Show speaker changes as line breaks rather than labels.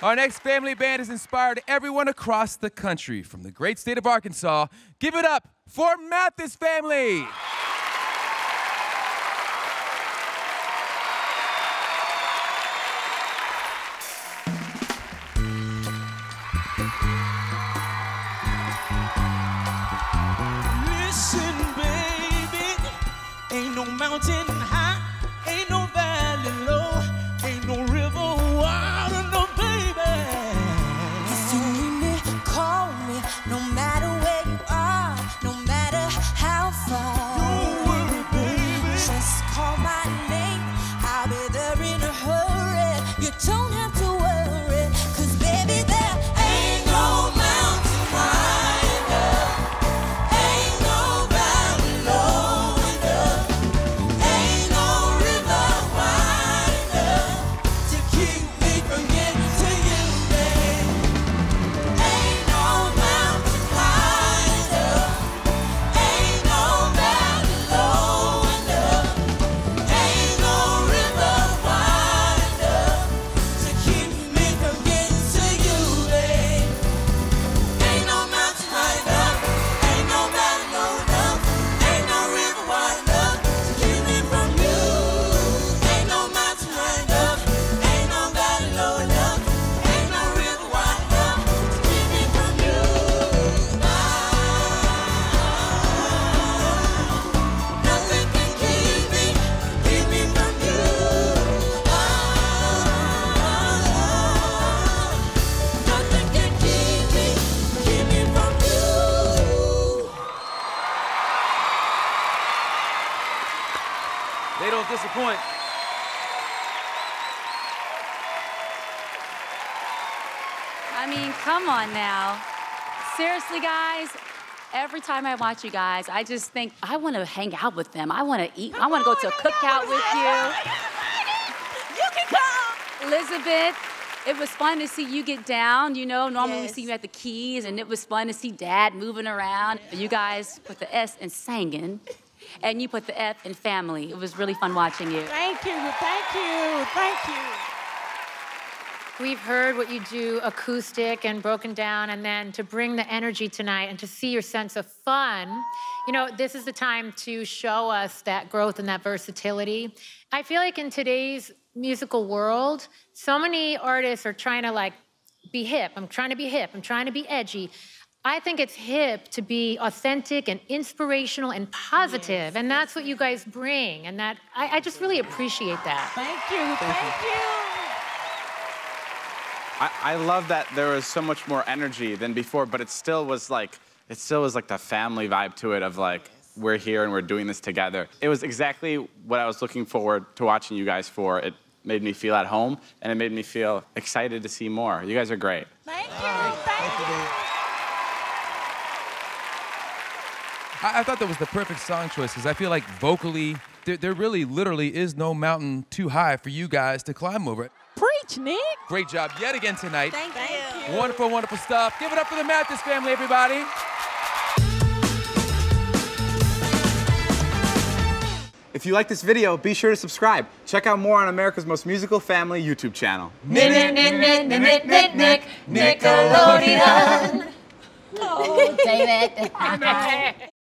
Our next family band has inspired everyone across the country from the great state of Arkansas. Give it up for Mathis family.
Listen, baby, ain't no mountain high, don't
have
don't disappoint.
I mean, come on now. Seriously, guys, every time I watch you guys, I just think I want to hang out with them. I want to eat. I want to go to a cookout with you.
You can come.
Elizabeth, it was fun to see you get down. You know, normally we see you at the keys, and it was fun to see Dad moving around. You guys put the S and singing, and you put the F in family. It was really fun watching you.
Thank you, thank you, thank you.
We've heard what you do acoustic and broken down, and then to bring the energy tonight and to see your sense of fun. You know, this is the time to show us that growth and that versatility. I feel like in today's musical world, so many artists are trying to like be hip. I'm trying to be hip. I'm trying to be edgy. I think it's hip to be authentic and inspirational and positive, and that's what you guys bring. And that I, I just really appreciate that.
Thank you, thank you.
I, I love that there was so much more energy than before, but it still was like it still was like the family vibe to it of like we're here and we're doing this together. It was exactly what I was looking forward to watching you guys for. It made me feel at home and it made me feel excited to see more. You guys are great.
Thank you, thank you.
I, I thought that was the perfect song choice because I feel like vocally, there, there really literally is no mountain too high for you guys to climb over it.
Preach, Nick.
Great job yet again tonight.
Thank you.
Wonderful, wonderful stuff. Give it up for the Mathis family, everybody.
If you like this video, be sure to subscribe. Check out more on America's Most Musical Family YouTube channel.
Nick, Nick, Nick, Nick, Nick, Nick, Nick, Nickelodeon. Oh, David.